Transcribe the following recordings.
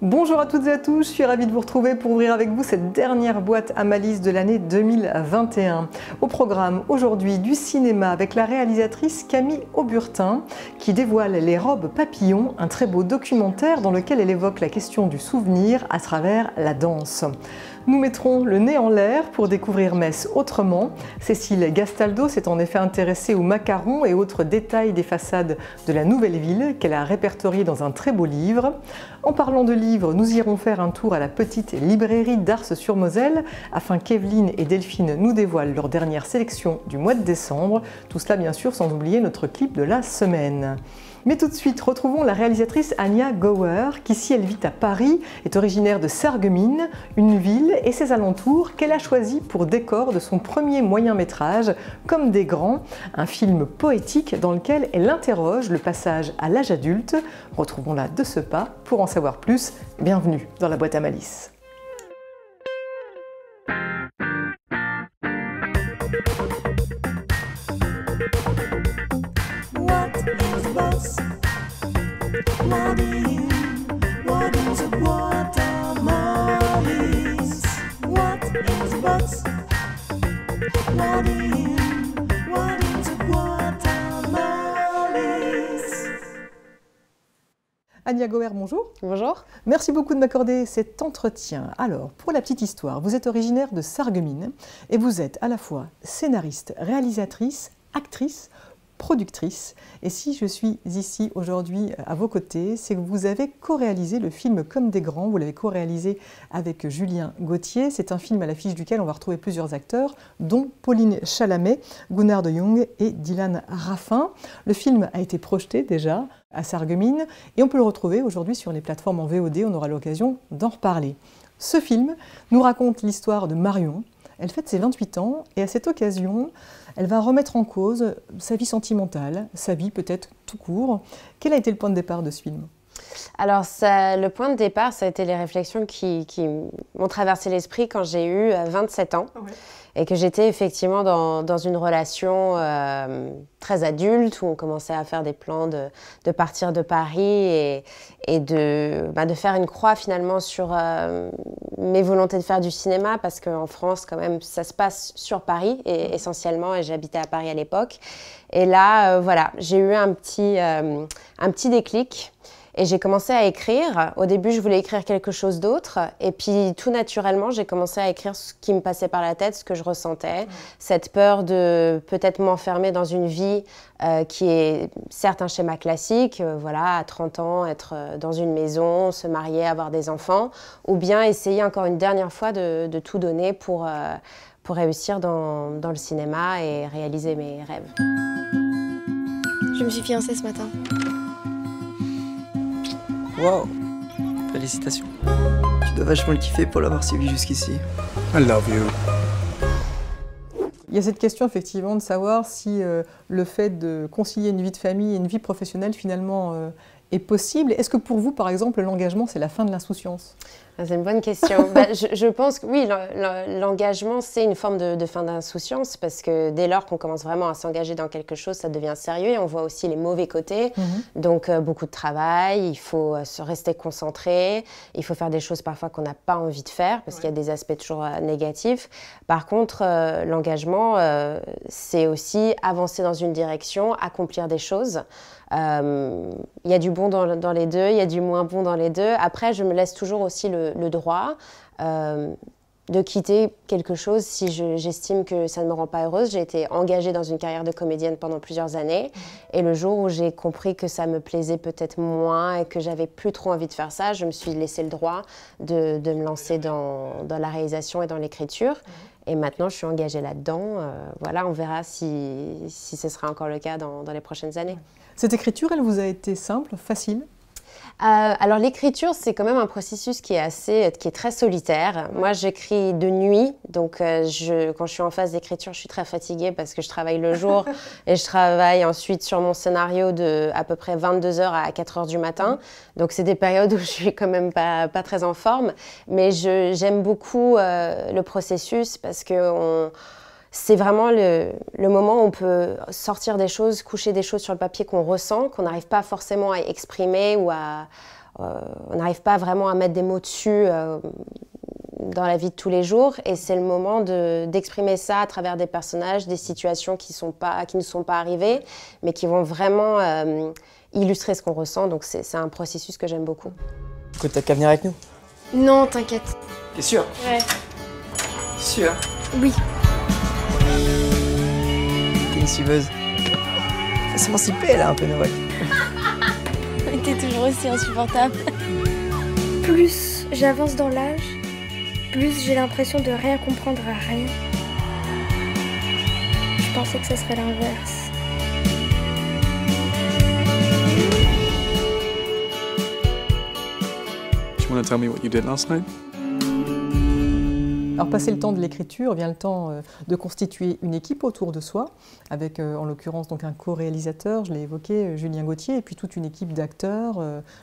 Bonjour à toutes et à tous, je suis ravie de vous retrouver pour ouvrir avec vous cette dernière boîte à malice de l'année 2021. Au programme aujourd'hui du cinéma avec la réalisatrice Camille Auburtin qui dévoile Les robes papillons, un très beau documentaire dans lequel elle évoque la question du souvenir à travers la danse. Nous mettrons le nez en l'air pour découvrir Metz autrement. Cécile Gastaldo s'est en effet intéressée aux macarons et autres détails des façades de la nouvelle ville qu'elle a répertorié dans un très beau livre. En parlant de livres, nous irons faire un tour à la petite librairie d'Ars-sur-Moselle afin qu'Evelyne et Delphine nous dévoilent leur dernière sélection du mois de décembre. Tout cela bien sûr sans oublier notre clip de la semaine. Mais tout de suite, retrouvons la réalisatrice Anya Gower, qui, si elle vit à Paris, est originaire de Sarreguemines, une ville et ses alentours qu'elle a choisi pour décor de son premier moyen métrage, Comme des grands, un film poétique dans lequel elle interroge le passage à l'âge adulte. Retrouvons-la de ce pas pour en savoir plus. Bienvenue dans la boîte à malice. Anya Goer, bonjour. Bonjour. Merci beaucoup de m'accorder cet entretien. Alors, pour la petite histoire, vous êtes originaire de Sarreguemines et vous êtes à la fois scénariste, réalisatrice, actrice, productrice. Et si je suis ici aujourd'hui à vos côtés, c'est que vous avez co-réalisé le film Comme des grands. Vous l'avez co-réalisé avec Julien Gauthier. C'est un film à l'affiche duquel on va retrouver plusieurs acteurs, dont Pauline Chalamet, Gunnar de Jong et Dylan Raffin. Le film a été projeté déjà à Sarreguemines et on peut le retrouver aujourd'hui sur les plateformes en VOD. On aura l'occasion d'en reparler. Ce film nous raconte l'histoire de Marion. Elle fête ses 28 ans et à cette occasion, elle va remettre en cause sa vie sentimentale, sa vie peut-être tout court. Quel a été le point de départ de ce film? Alors, le point de départ, ça a été les réflexions qui, m'ont traversé l'esprit quand j'ai eu 27 euh, ans et que j'étais effectivement dans, une relation euh, très adulte où on commençait à faire des plans de, partir de Paris et, de, bah, de, faire une croix finalement sur euh, mes volontés de faire du cinéma parce qu'en France quand même ça se passe sur Paris et, essentiellement et j'habitais à Paris à l'époque. Et là euh, voilà j'ai eu un petit, un petit déclic et j'ai commencé à écrire. Au début, je voulais écrire quelque chose d'autre. Et puis, tout naturellement, j'ai commencé à écrire ce qui me passait par la tête, ce que je ressentais. Cette peur de peut-être m'enfermer dans une vie euh, qui est certes un schéma classique. Euh, voilà, à 30 ans, être euh, dans une maison, se marier, avoir des enfants. Ou bien essayer encore une dernière fois de, tout donner pour, pour réussir dans, dans le cinéma et réaliser mes rêves. Je me suis fiancée ce matin. Wow Félicitations. Tu dois vachement le kiffer pour l'avoir suivi jusqu'ici. I love you. Il y a cette question effectivement de savoir si euh, le fait de concilier une vie de famille et une vie professionnelle finalement euh, est possible. Est-ce que pour vous, par exemple, l'engagement, c'est la fin de l'insouciance? Ah, c'est une bonne question. Bah, je, pense que oui, l'engagement, c'est une forme de, fin d'insouciance parce que dès lors qu'on commence vraiment à s'engager dans quelque chose, ça devient sérieux et on voit aussi les mauvais côtés. Mhm. Donc, euh, beaucoup de travail, il faut euh, se rester concentré, il faut faire des choses parfois qu'on n'a pas envie de faire parce qu'il y a des aspects toujours euh, négatifs. Par contre, l'engagement, c'est aussi avancer dans une direction, accomplir des choses. Il y a du bon dans, les deux, il y a du moins bon dans les deux. Après, je me laisse toujours aussi le droit euh, de quitter quelque chose si j'estime que ça ne me rend pas heureuse. J'ai été engagée dans une carrière de comédienne pendant plusieurs années. Et le jour où j'ai compris que ça me plaisait peut-être moins et que j'avais plus trop envie de faire ça, je me suis laissé le droit de, me lancer dans, la réalisation et dans l'écriture. Et maintenant, je suis engagée là-dedans. Euh, voilà, on verra si, ce sera encore le cas dans les prochaines années. Cette écriture, elle vous a été simple, facile? Euh, alors l'écriture, c'est quand même un processus qui est assez, qui est très solitaire. Moi, j'écris de nuit, donc euh, je, quand je suis en phase d'écriture, je suis très fatiguée parce que je travaille le jour et je travaille ensuite sur mon scénario de à peu près 22 h à 4 h du matin. Donc c'est des périodes où je suis quand même pas, pas très en forme, mais j'aime beaucoup euh, le processus parce que on, c'est vraiment le, moment où on peut sortir des choses, coucher des choses sur le papier qu'on ressent, qu'on n'arrive pas forcément à exprimer ou à, on n'arrive pas vraiment à mettre des mots dessus dans la vie de tous les jours et c'est le moment d'exprimer ça à travers des personnages, des situations qui, sont pas, qui ne sont pas arrivées mais qui vont vraiment illustrer ce qu'on ressent. Donc c'est un processus que j'aime beaucoup. Écoute, t'as qu'à venir avec nous? Non, t'inquiète. T'es sûr? Ouais. Sûr? Oui. Suiveuse. Faut s'émanciper là un peu, Noël. T'es toujours aussi insupportable. Plus j'avance dans l'âge, plus j'ai l'impression de rien comprendre à rien. Je pensais que ce serait l'inverse. You want to tell me what you did last night? Alors, passé le temps de l'écriture, vient le temps euh, de constituer une équipe autour de soi, avec euh, en l'occurrence donc un co-réalisateur, je l'ai évoqué, euh, Julien Gauthier, et puis toute une équipe d'acteurs,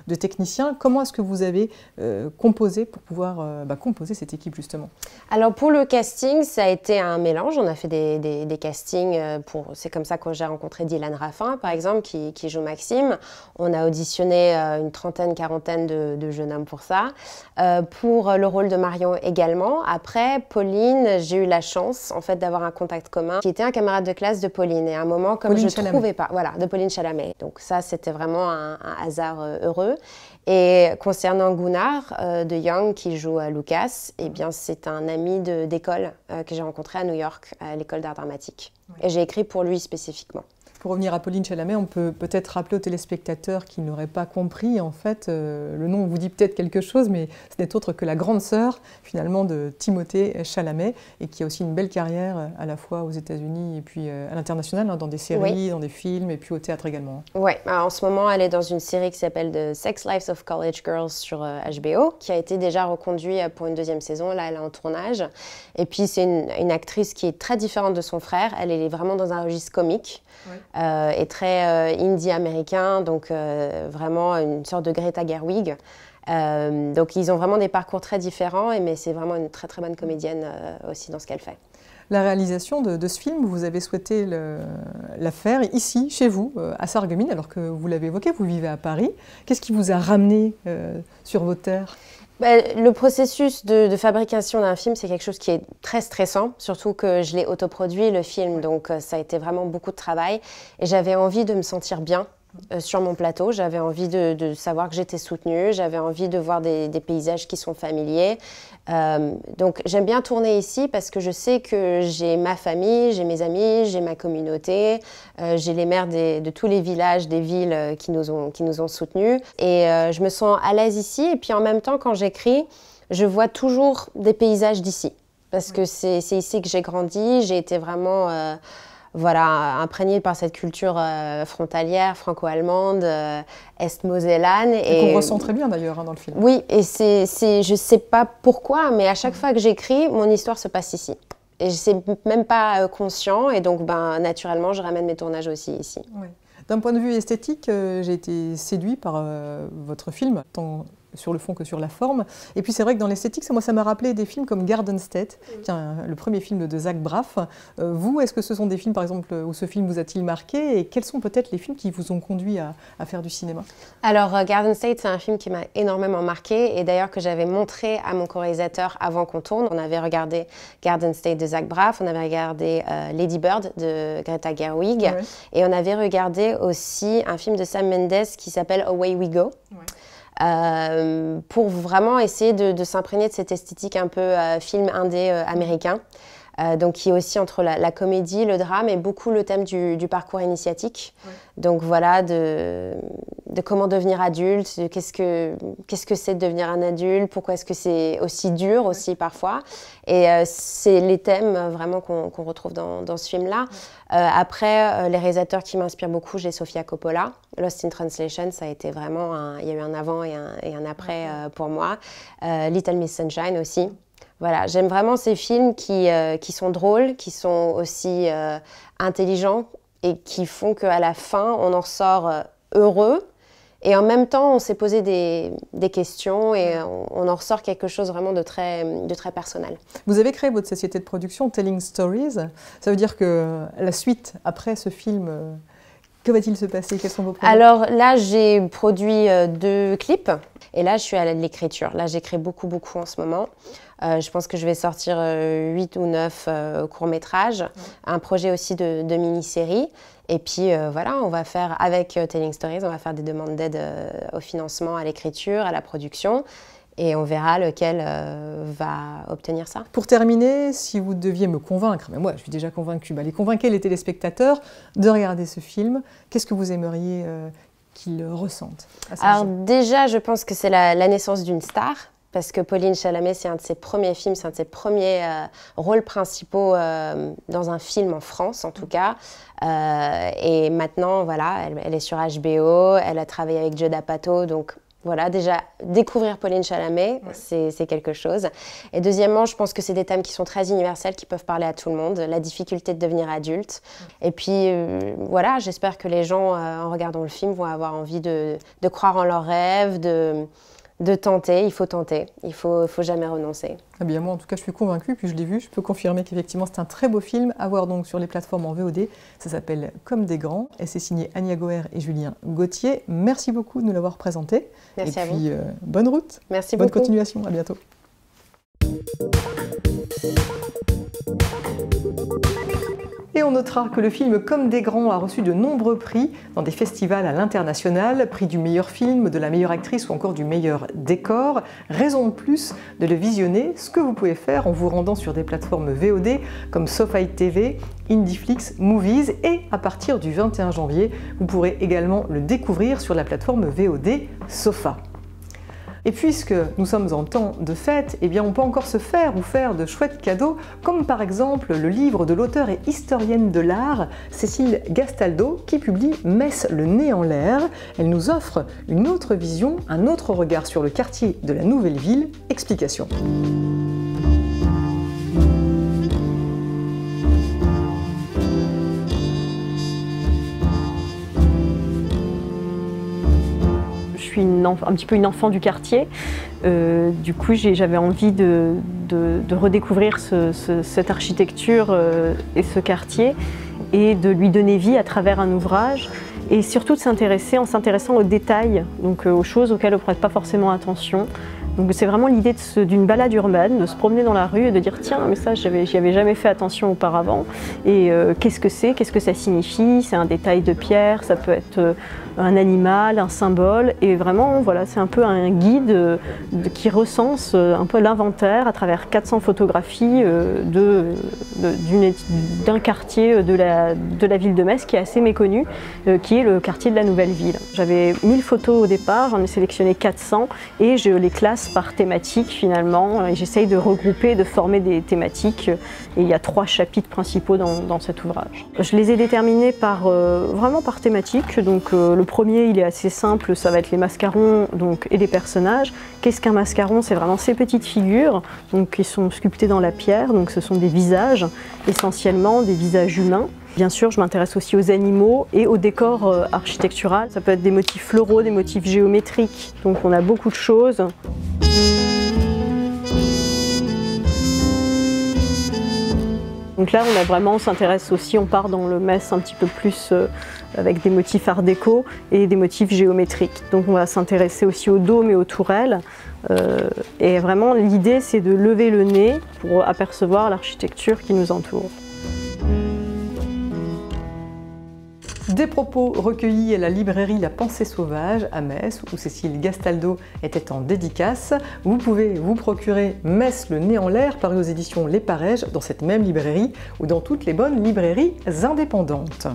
de techniciens. Comment est-ce que vous avez composé pour pouvoir bah, composer cette équipe justement? Alors pour le casting, ça a été un mélange. On a fait des, castings pour. C'est comme ça que j'ai rencontré Dylan Raffin, par exemple, qui, joue Maxime. On a auditionné une trentaine, quarantaine de, de jeunes hommes pour ça. pour le rôle de Marion également. Après Pauline, j'ai eu la chance en fait d'avoir un contact commun qui était un camarade de classe de Pauline. Et à un moment, comme je ne trouvais pas, voilà, de Pauline Chalamet. Donc ça, c'était vraiment un, hasard euh, heureux. Et concernant Gunnar euh, de Young qui joue à Lucas, eh bien c'est un ami d'école euh, que j'ai rencontré à New York à l'école d'art dramatique. Et j'ai écrit pour lui spécifiquement pour revenir à Pauline Chalamet, on peut peut-être rappeler aux téléspectateurs qui n'auraient pas compris, en fait, euh, le nom vous dit peut-être quelque chose, mais ce n'est autre que la grande sœur, finalement, de Timothée Chalamet, et qui a aussi une belle carrière euh, à la fois aux États-Unis et puis euh, à l'international, hein, dans des séries, dans des films, et puis au théâtre également. Oui, en ce moment, elle est dans une série qui s'appelle The Sex Lives of College Girls sur HBO, qui a été déjà reconduit pour une deuxième saison. Là, elle est en tournage. Et puis, c'est une, une, actrice qui est très différente de son frère. Elle est vraiment dans un registre comique. Euh, et très euh, indie américain, donc euh, vraiment une sorte de Greta Gerwig. donc ils ont vraiment des parcours très différents, mais c'est vraiment une très très bonne comédienne aussi dans ce qu'elle fait. La réalisation de, ce film, vous avez souhaité la faire ici, chez vous, à Sarreguemines, alors que vous l'avez évoqué, vous vivez à Paris. Qu'est-ce qui vous a ramené sur vos terres? Le processus de, fabrication d'un film, c'est quelque chose qui est très stressant, surtout que je l'ai autoproduit, le film, donc euh, ça a été vraiment beaucoup de travail. Et j'avais envie de me sentir bien euh, sur mon plateau. J'avais envie de, savoir que j'étais soutenue, j'avais envie de voir des, paysages qui sont familiers. Euh, donc j'aime bien tourner ici parce que je sais que j'ai ma famille, j'ai mes amis, j'ai ma communauté, euh, j'ai les maires de tous les villages, des villes qui nous ont, qui nous ont soutenus. Et je me sens à l'aise ici. Et puis en même temps, quand j'écris, je vois toujours des paysages d'ici. Parce que c'est ici que j'ai grandi, j'ai été vraiment voilà, imprégné par cette culture euh, frontalière franco-allemande, euh, est-mosellane. Et, qu'on ressent très bien d'ailleurs hein, dans le film. Oui, et c'est, je ne sais pas pourquoi, mais à chaque fois que j'écris, mon histoire se passe ici. Et je ne sais même pas euh, conscient, et donc ben, naturellement, je ramène mes tournages aussi ici. D'un point de vue esthétique, j'ai été séduit par votre film, tant sur le fond que sur la forme. Et puis c'est vrai que dans l'esthétique, moi ça m'a rappelé des films comme Garden State, le premier film de Zach Braff. Euh, vous, est-ce que ce sont des films par exemple où ce film vous a-t-il marqué et quels sont peut-être les films qui vous ont conduit à, faire du cinéma? Alors euh, Garden State, c'est un film qui m'a énormément marqué et d'ailleurs que j'avais montré à mon co-réalisateur avant qu'on tourne. On avait regardé Garden State de Zach Braff, on avait regardé euh, Lady Bird de Greta Gerwig et on avait regardé aussi un film de Sam Mendes qui s'appelle Away We Go. Pour vraiment essayer de, s'imprégner de cette esthétique un peu euh, film indé euh, donc qui est aussi entre la, comédie, le drame et beaucoup le thème du, parcours initiatique. Donc voilà, de, de, comment devenir adulte, qu'est-ce que qu'est-ce que c'est de devenir un adulte, pourquoi est-ce que c'est aussi dur aussi parfois. Et c'est les thèmes vraiment qu'on retrouve dans, dans ce film-là. après, les réalisateurs qui m'inspirent beaucoup, j'ai Sofia Coppola. Lost in Translation, ça a été vraiment, il y a eu un avant et un, et un après euh, pour moi. Euh, Little Miss Sunshine aussi. Voilà, j'aime vraiment ces films qui, euh, qui sont drôles, qui sont aussi intelligents et qui font qu'à la fin, on en sort heureux. Et en même temps, on s'est posé des, des, questions et on, en ressort quelque chose vraiment de très, de très personnel. Vous avez créé votre société de production Telling Stories. Ça veut dire que la suite, après ce film que va-t-il se passer? Quels sont vos projets? Alors là, j'ai produit euh, deux clips Et là, je suis à l'écriture. Là, j'écris beaucoup, beaucoup en ce moment. Euh, je pense que je vais sortir 8 ou 9 courts-métrages, un projet aussi de, de mini-série. Et puis voilà, on va faire avec Telling Stories, on va faire des demandes d'aide au financement, à l'écriture, à la production et on verra lequel euh, va obtenir ça. Pour terminer, si vous deviez me convaincre, mais moi je suis déjà convaincue, bah, les convaincre les téléspectateurs de regarder ce film, qu'est-ce que vous aimeriez euh, qu'ils ressentent Alors déjà, je pense que c'est la, naissance d'une star. Parce que Pauline Chalamet, c'est un de ses premiers films, c'est un de ses premiers euh, rôles principaux dans un film en France, en tout cas. et maintenant, voilà, elle, elle, est sur HBO, elle a travaillé avec Joe D'Apato, donc voilà, déjà, découvrir Pauline Chalamet, c'est quelque chose. Et deuxièmement, je pense que c'est des thèmes qui sont très universels, qui peuvent parler à tout le monde, la difficulté de devenir adulte. Et puis, euh, voilà, j'espère que les gens, euh, en regardant le film, vont avoir envie de, de croire en leurs rêves, de de tenter, il faut tenter, il faut, faut jamais renoncer. Eh bien, moi, en tout cas, je suis convaincue, puis je l'ai vu, je peux confirmer qu'effectivement, c'est un très beau film à voir donc sur les plateformes en VOD. Ça s'appelle Comme des grands et c'est signé Anya Goer et Julien Gauthier. Merci beaucoup de nous l'avoir présenté. Merci et à puis, vous. Euh, bonne route. Merci bonne beaucoup. Bonne continuation. À bientôt. Et on notera que le film Comme des grands a reçu de nombreux prix dans des festivals à l'international, prix du meilleur film, de la meilleure actrice ou encore du meilleur décor. Raison de plus de le visionner, ce que vous pouvez faire en vous rendant sur des plateformes VOD comme SoFi TV, Indieflix, Movies et à partir du 21 janvier, vous pourrez également le découvrir sur la plateforme VOD Sofa. Et puisque nous sommes en temps de fête, eh on peut encore se faire ou faire de chouettes cadeaux, comme par exemple le livre de l'auteur et historienne de l'art Cécile Gastaldo qui publie Messe le nez en l'air. Elle nous offre une autre vision, un autre regard sur le quartier de la nouvelle ville. Explication. Un petit peu une enfant du quartier. Euh, du coup, j'avais envie de, redécouvrir cette architecture euh, et ce quartier et de lui donner vie à travers un ouvrage et surtout de s'intéresser en s'intéressant aux détails, donc euh, aux choses auxquelles on ne prête pas forcément attention. Donc c'est vraiment l'idée d'une balade urbaine, de se promener dans la rue et de dire tiens mais ça j'y avais jamais fait attention auparavant et qu'est-ce que c'est, qu'est-ce que ça signifie, c'est un détail de pierre, ça peut être un animal, un symbole. Et vraiment, voilà, c'est un peu un guide euh, qui recense euh, un peu l'inventaire à travers 400 photographies euh, d'un quartier de la, de la ville de Metz qui est assez méconnu, qui est le quartier de la Nouvelle Ville. J'avais 1000 photos au départ, j'en ai sélectionné 400 et je les classe par thématique finalement. J'essaye de regrouper, de former des thématiques. Et il y a trois chapitres principaux dans, cet ouvrage. Je les ai déterminés par, vraiment par thématique. Donc le le premier, il est assez simple, ça va être les mascarons donc, et les personnages. Qu'est-ce qu'un mascaron? C'est vraiment ces petites figures donc, qui sont sculptées dans la pierre, donc ce sont des visages, essentiellement des visages humains. Bien sûr, je m'intéresse aussi aux animaux et au décor euh, architectural. Ça peut être des motifs floraux, des motifs géométriques, donc on a beaucoup de choses. Donc là, on s'intéresse aussi, on part dans le mess un petit peu plus euh, avec des motifs art déco et des motifs géométriques. Donc on va s'intéresser aussi aux dômes et aux tourelles. Euh, et vraiment, l'idée, c'est de lever le nez pour apercevoir l'architecture qui nous entoure. Des propos recueillis à la librairie La Pensée Sauvage à Metz, où Cécile Gastaldo était en dédicace. Vous pouvez vous procurer Metz le nez en l'air, paru aux éditions Les Parèges, dans cette même librairie ou dans toutes les bonnes librairies indépendantes.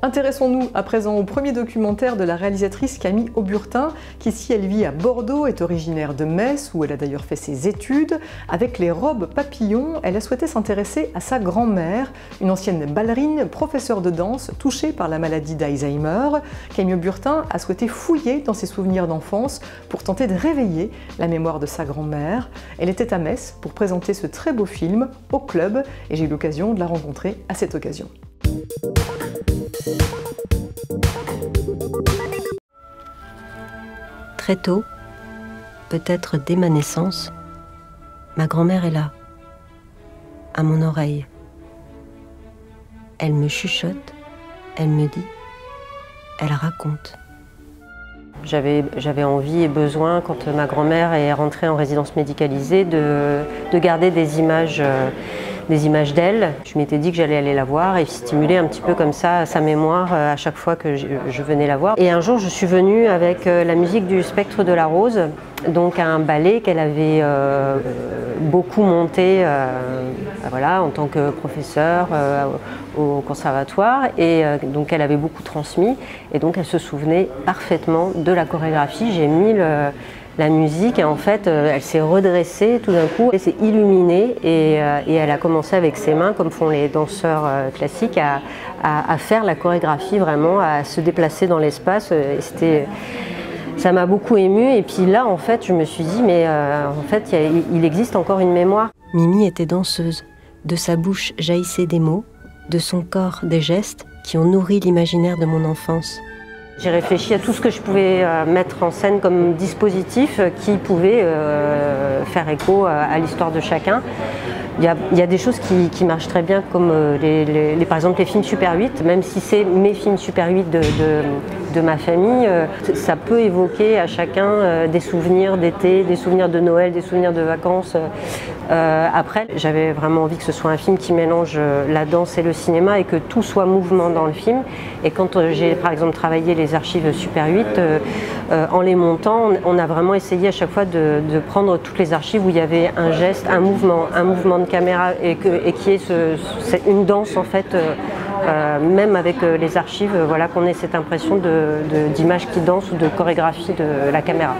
Intéressons-nous à présent au premier documentaire de la réalisatrice Camille Auburtin, qui si elle vit à Bordeaux, est originaire de Metz, où elle a d'ailleurs fait ses études. Avec les robes papillons, elle a souhaité s'intéresser à sa grand-mère, une ancienne ballerine, professeure de danse, touchée par la maladie d'Alzheimer. Camille Auburtin a souhaité fouiller dans ses souvenirs d'enfance pour tenter de réveiller la mémoire de sa grand-mère. Elle était à Metz pour présenter ce très beau film au club et j'ai eu l'occasion de la rencontrer à cette occasion. Très tôt, peut-être dès ma naissance, ma grand-mère est là, à mon oreille. Elle me chuchote, elle me dit, elle raconte. J'avais envie et besoin, quand ma grand-mère est rentrée en résidence médicalisée, de, garder des images. Euh, des images d'elle. Je m'étais dit que j'allais aller la voir et stimuler un petit peu comme ça sa mémoire euh, à chaque fois que je, venais la voir. Et un jour, je suis venue avec euh, la musique du Spectre de la Rose, donc un ballet qu'elle avait euh, beaucoup monté voilà, en tant que professeur au conservatoire et donc elle avait beaucoup transmis et donc elle se souvenait parfaitement de la chorégraphie. J'ai mis le, la musique en fait euh, elle s'est redressée tout d'un coup, elle s'est illuminée euh, et, elle a commencé avec ses mains, comme font les danseurs euh, classiques, à, faire la chorégraphie vraiment, à se déplacer dans l'espace. Ça m'a beaucoup émue et puis là en fait je me suis dit mais en fait il existe encore une mémoire. Mimi était danseuse, de sa bouche jaillissaient des mots, de son corps des gestes qui ont nourri l'imaginaire de mon enfance. J'ai réfléchi à tout ce que je pouvais euh, mettre en scène comme dispositif euh, qui pouvait euh, faire écho à l'histoire de chacun. Il y, a, des choses qui, marchent très bien, comme par exemple les films Super 8, même si c'est mes films Super 8 de, ma famille, ça peut évoquer à chacun des souvenirs d'été, des souvenirs de Noël, des souvenirs de vacances. après, j'avais vraiment envie que ce soit un film qui mélange la danse et le cinéma et que tout soit mouvement dans le film. Et quand j'ai par exemple travaillé les archives Super 8, euh, euh, en les montant, on, a vraiment essayé à chaque fois de, prendre toutes les archives où il y avait un geste, un mouvement, un mouvement de caméra et, qui est, une danse en fait. Euh, même avec les archives, voilà qu'on ait cette impression d'image qui danse ou de chorégraphie de la caméra.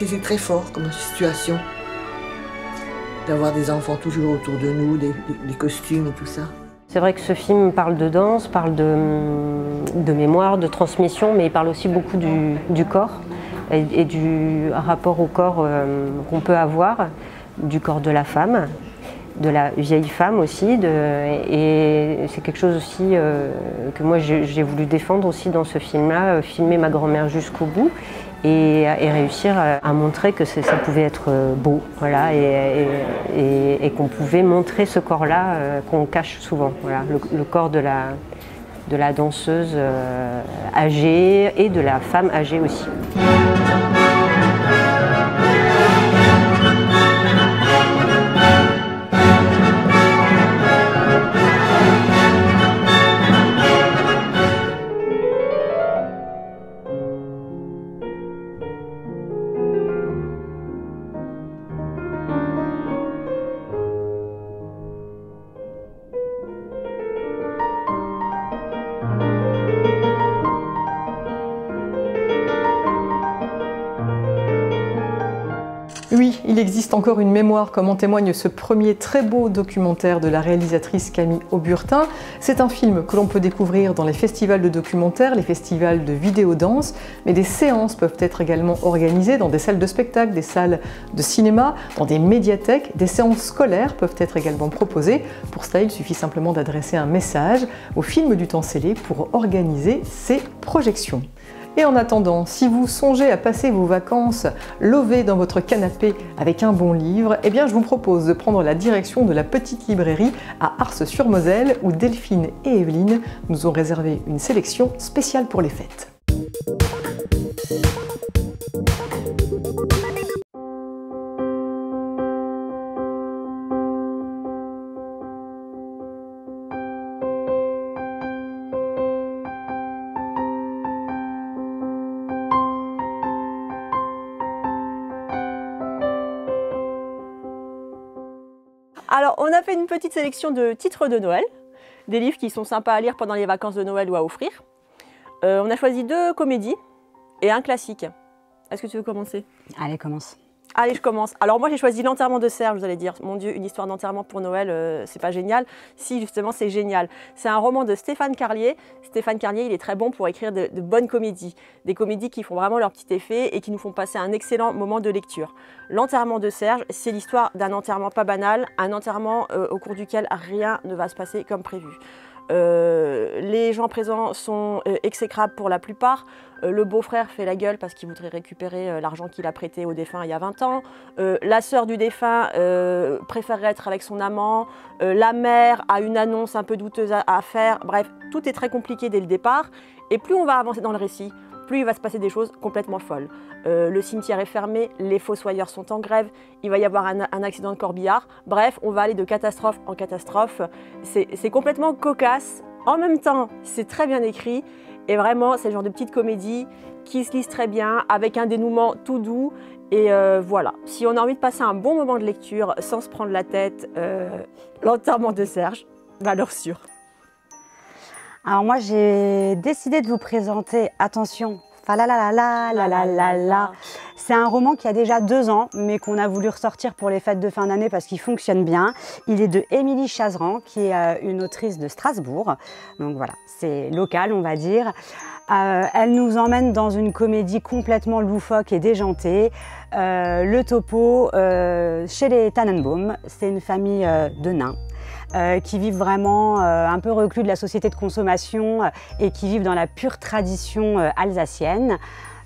C'est très fort comme situation d'avoir des enfants toujours autour de nous, des costumes et tout ça. C'est vrai que ce film parle de danse, parle de, mémoire, de transmission, mais il parle aussi beaucoup du, corps et, du rapport au corps euh, qu'on peut avoir, du corps de la femme, de la vieille femme aussi. et c'est quelque chose aussi euh, que moi j'ai voulu défendre aussi dans ce film-là, euh, filmer ma grand-mère jusqu'au bout et, réussir à, montrer que ça pouvait être euh, beau, et, qu'on pouvait montrer ce corps-là qu'on cache souvent, le, corps de la, danseuse âgée et de la femme âgée aussi. Encore une mémoire comme en témoigne ce premier très beau documentaire de la réalisatrice Camille Auburtin. C'est un film que l'on peut découvrir dans les festivals de documentaires, les festivals de vidéo-danse, mais des séances peuvent être également organisées dans des salles de spectacle, des salles de cinéma, dans des médiathèques, des séances scolaires peuvent être également proposées. Pour cela, il suffit simplement d'adresser un message au film du temps scellé pour organiser ces projections. Et en attendant, si vous songez à passer vos vacances lovées dans votre canapé avec un bon livre, eh bien je vous propose de prendre la direction de la petite librairie à Ars-sur-Moselle où Delphine et Evelyne nous ont réservé une sélection spéciale pour les fêtes. A fait une petite sélection de titres de Noël, des livres qui sont sympas à lire pendant les vacances de Noël ou à offrir. Euh, on a choisi deux comédies et un classique. Est-ce que tu veux commencer? Allez, commence. Allez, je commence. Alors moi j'ai choisi l'enterrement de Serge, vous allez dire, mon Dieu, une histoire d'enterrement pour Noël, euh, c'est pas génial. Si, justement, c'est génial. C'est un roman de Stéphane Carlier. Stéphane Carlier, il est très bon pour écrire de, bonnes comédies. Des comédies qui font vraiment leur petit effet et qui nous font passer un excellent moment de lecture. L'enterrement de Serge, c'est l'histoire d'un enterrement pas banal, un enterrement euh, au cours duquel rien ne va se passer comme prévu. les gens présents sont exécrables pour la plupart. Le beau-frère fait la gueule parce qu'il voudrait récupérer l'argent qu'il a prêté au défunt il y a 20 ans. la sœur du défunt préférerait être avec son amant. la mère a une annonce un peu douteuse à, faire. Bref, tout est très compliqué dès le départ. Et plus on va avancer dans le récit, plus il va se passer des choses complètement folles. Euh, le cimetière est fermé, les fossoyeurs sont en grève, il va y avoir un, accident de corbillard. Bref, on va aller de catastrophe en catastrophe. C'est complètement cocasse. En même temps, c'est très bien écrit. Et vraiment, c'est le genre de petite comédie qui se lise très bien, avec un dénouement tout doux. Et euh, voilà, si on a envie de passer un bon moment de lecture sans se prendre la tête, euh, l'enterrement de Serge, valeur sûre. Alors moi j'ai décidé de vous présenter, attention, la la la la la la la la. C'est un roman qui a déjà deux ans, mais qu'on a voulu ressortir pour les fêtes de fin d'année parce qu'il fonctionne bien. Il est de Émilie Chazeran, qui est euh, une autrice de Strasbourg. Donc voilà, c'est local, on va dire. Euh, elle nous emmène dans une comédie complètement loufoque et déjantée. Euh, le topo chez les Tannenbaum, c'est une famille de nains euh, qui vivent vraiment euh, un peu reclus de la société de consommation euh, et qui vivent dans la pure tradition alsacienne.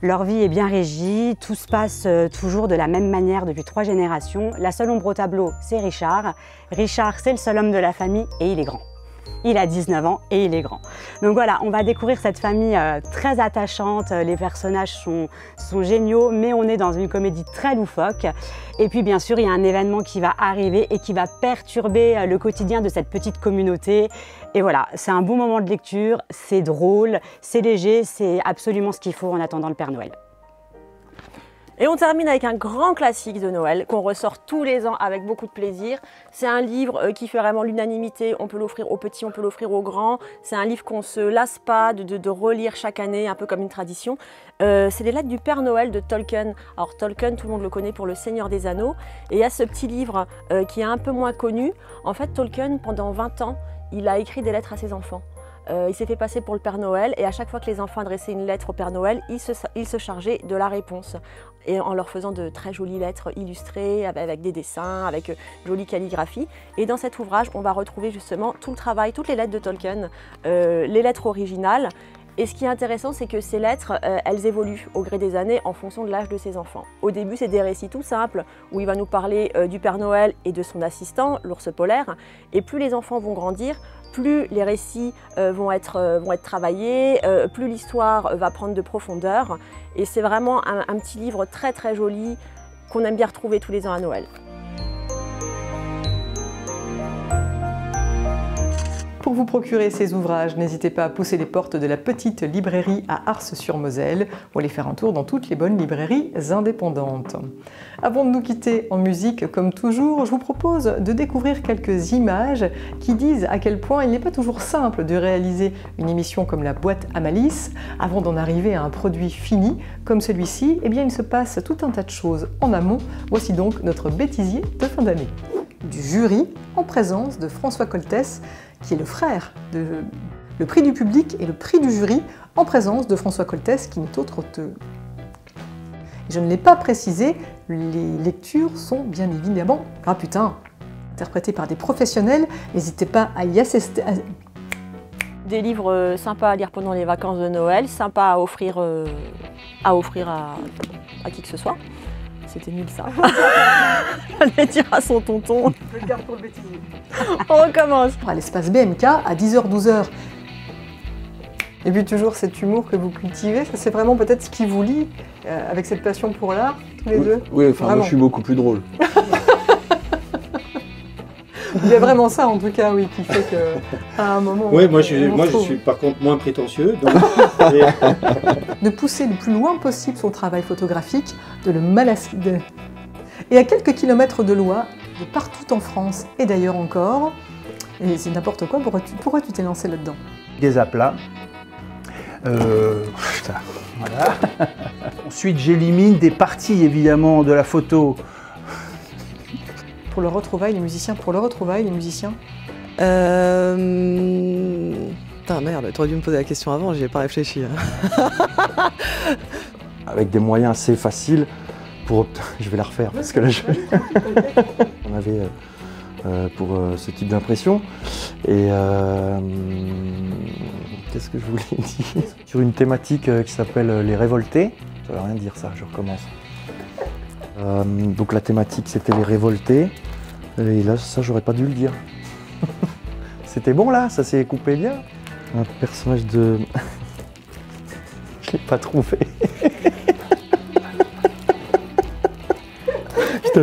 Leur vie est bien régie, tout se passe toujours de la même manière depuis trois générations. La seule ombre au tableau, c'est Richard. Richard, c'est le seul homme de la famille et il est grand il a 19 ans et il est grand. Donc voilà, on va découvrir cette famille euh, très attachante, les personnages sont, sont géniaux, mais on est dans une comédie très loufoque. Et puis bien sûr, il y a un événement qui va arriver et qui va perturber euh, le quotidien de cette petite communauté. Et voilà, c'est un bon moment de lecture, c'est drôle, c'est léger, c'est absolument ce qu'il faut en attendant le Père Noël. Et on termine avec un grand classique de Noël qu'on ressort tous les ans avec beaucoup de plaisir. C'est un livre euh, qui fait vraiment l'unanimité. On peut l'offrir aux petits, on peut l'offrir aux grands. C'est un livre qu'on se lasse pas de, relire chaque année, un peu comme une tradition. Euh, c'est les lettres du Père Noël de Tolkien. Alors Tolkien, tout le monde le connaît pour Le Seigneur des Anneaux. Et il y a ce petit livre euh, qui est un peu moins connu. En fait, Tolkien, pendant 20 ans, il a écrit des lettres à ses enfants. il s'est fait passer pour le Père Noël et à chaque fois que les enfants adressaient une lettre au Père Noël, il se, il se chargeait de la réponse et en leur faisant de très jolies lettres illustrées avec des dessins, avec euh, jolie calligraphie. Et dans cet ouvrage, on va retrouver justement tout le travail, toutes les lettres de Tolkien, euh, les lettres originales. Et ce qui est intéressant, c'est que ces lettres, euh, elles évoluent au gré des années en fonction de l'âge de ses enfants. Au début, c'est des récits tout simples où il va nous parler du Père Noël et de son assistant, l'ours polaire. Et plus les enfants vont grandir, plus les récits euh, vont, être, euh, vont être travaillés, euh, plus l'histoire va prendre de profondeur. Et c'est vraiment un, un petit livre très très joli qu'on aime bien retrouver tous les ans à Noël. Vous procurer ces ouvrages, n'hésitez pas à pousser les portes de la petite librairie à Ars-sur-Moselle ou aller faire un tour dans toutes les bonnes librairies indépendantes. Avant de nous quitter en musique, comme toujours, je vous propose de découvrir quelques images qui disent à quel point il n'est pas toujours simple de réaliser une émission comme la boîte à malice. Avant d'en arriver à un produit fini comme celui-ci, eh bien il se passe tout un tas de choses en amont. Voici donc notre bêtisier de fin d'année. Du jury en présence de François Coltès, qui est le frère de le prix du public et le prix du jury en présence de François Coltès, qui n'est autre que... Je ne l'ai pas précisé, les lectures sont bien évidemment putain, interprétées par des professionnels. N'hésitez pas à y assister. Des livres euh, sympas à lire pendant les vacances de Noël, sympas à offrir, euh, à, offrir à qui que ce soit. C'était nul ça. J'allais dire à son tonton. Je le garde pour le bêtisier. On recommence. À l'espace BMK, à 10h, 12h. Et puis toujours cet humour que vous cultivez, ça c'est vraiment peut-être ce qui vous lie euh, avec cette passion pour l'art, tous les deux? Oui, enfin moi je suis beaucoup plus drôle. Il y a vraiment ça en tout cas, oui, qui fait qu'à un moment. Oui, moi, je, moi je suis par contre moins prétentieux. de pousser le plus loin possible son travail photographique, de le malasser. Et à quelques kilomètres de Loire, de partout en France et d'ailleurs encore, et c'est n'importe quoi, pourquoi tu t'es lancé là-dedans? Des aplats. Euh, voilà. Ensuite, j'élimine des parties évidemment de la photo pour le retrouvail, les musiciens Pour le retrouvail, les musiciens Euh. Putain, merde, t'aurais dû me poser la question avant, j'y ai pas réfléchi. Hein. Avec des moyens assez faciles pour. Je vais la refaire parce que là, je... On avait euh, pour ce type d'impression. Et qu'est-ce que je voulais dire? Sur une thématique qui s'appelle les révoltés. Ça ne veut rien dire ça, je recommence. donc la thématique c'était les révoltés. Et là, ça, j'aurais pas dû le dire. C'était bon là, ça s'est coupé bien. Un personnage de. Je l'ai pas trouvé.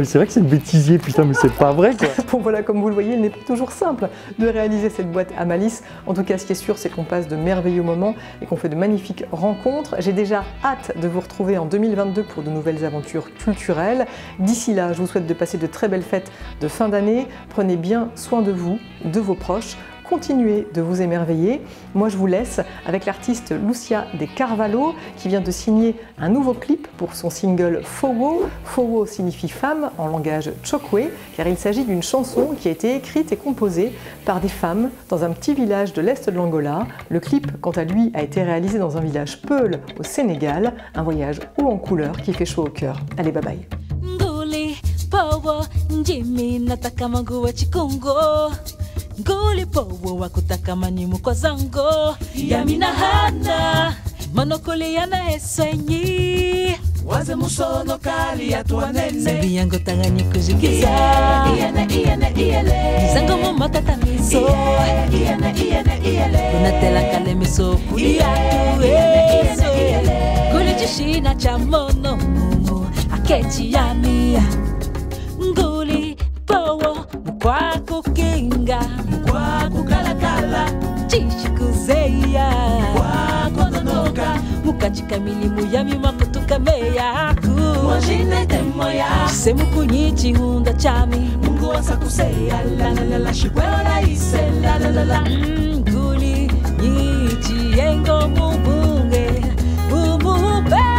C'est vrai que c'est bêtisier, putain, mais c'est pas vrai. Bon voilà, comme vous le voyez, il n'est pas toujours simple de réaliser cette boîte à malice. En tout cas, ce qui est sûr, c'est qu'on passe de merveilleux moments et qu'on fait de magnifiques rencontres. J'ai déjà hâte de vous retrouver en 2022 pour de nouvelles aventures culturelles. D'ici là, je vous souhaite de passer de très belles fêtes de fin d'année. Prenez bien soin de vous, de vos proches continuez de vous émerveiller. Moi, je vous laisse avec l'artiste Lucia De Carvalho qui vient de signer un nouveau clip pour son single Fowo. Fowo signifie femme en langage chokwe car il s'agit d'une chanson qui a été écrite et composée par des femmes dans un petit village de l'est de l'Angola. Le clip, quant à lui, a été réalisé dans un village Peul au Sénégal. Un voyage haut en couleur qui fait chaud au cœur. Allez, bye bye. ngulipowo wakutakama mukozango yaminahana manokoliana esenyi. Waze musono kali yatwanene yango tanganye kuzikiza. Izango momatata miso. Unatelaka lemiso kuliatu eso. kulijishina cha mono mumu akeci yamia nguli powo mukwakuki kusenga kwakukalakala chishikuzeya kwakondonoka mukachika milimu ya mimakutukameya kuwashinetemoya chisemukunyicihunda chami. Mungu wasakuseya lalalala shikwelaise lalalala nguli mm, nyichiyengo mubunge. Umupe